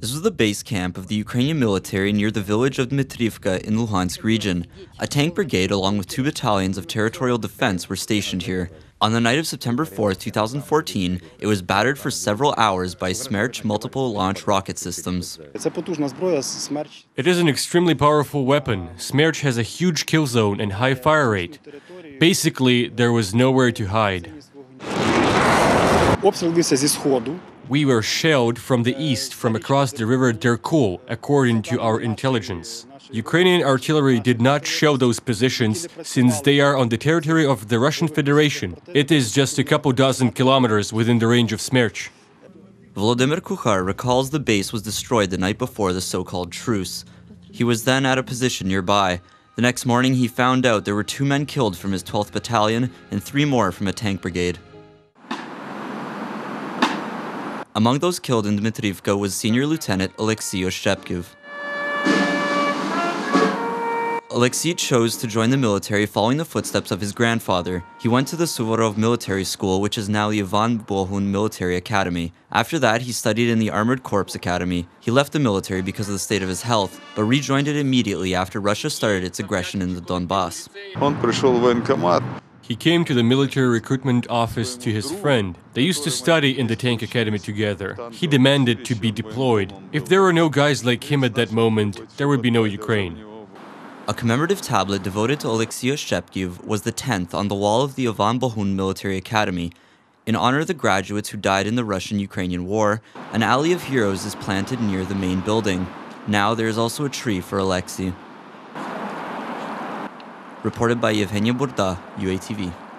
This was the base camp of the Ukrainian military near the village of Dmitrivka in Luhansk region. A tank brigade along with two battalions of territorial defense were stationed here. On the night of September 4, 2014, it was battered for several hours by Smerch multiple launch rocket systems. It is an extremely powerful weapon. Smerch has a huge kill zone and high fire rate. Basically, there was nowhere to hide. We were shelled from the east from across the river Derkul, according to our intelligence. Ukrainian artillery did not show those positions since they are on the territory of the Russian Federation. It is just a couple dozen kilometers within the range of Smerch. Vladimir Kukhar recalls the base was destroyed the night before the so-called truce. He was then at a position nearby. The next morning he found out there were two men killed from his 12th battalion and three more from a tank brigade. Among those killed in Dmitrivka was Senior Lieutenant Alexei Oshchepkiv. Alexei chose to join the military following the footsteps of his grandfather. He went to the Suvorov Military School, which is now the Ivan Bohun Military Academy. After that, he studied in the Armored Corps Academy. He left the military because of the state of his health, but rejoined it immediately after Russia started its aggression in the Donbas. He came to the military recruitment office to his friend. They used to study in the tank academy together. He demanded to be deployed. If there were no guys like him at that moment, there would be no Ukraine. A commemorative tablet devoted to Alexei Oshchepkiv was the 10th on the wall of the Ivan Bohun Military Academy. In honor of the graduates who died in the Russian Ukrainian War, an alley of heroes is planted near the main building. Now there is also a tree for Alexei. Reported by Yevgenia Burda, UATV.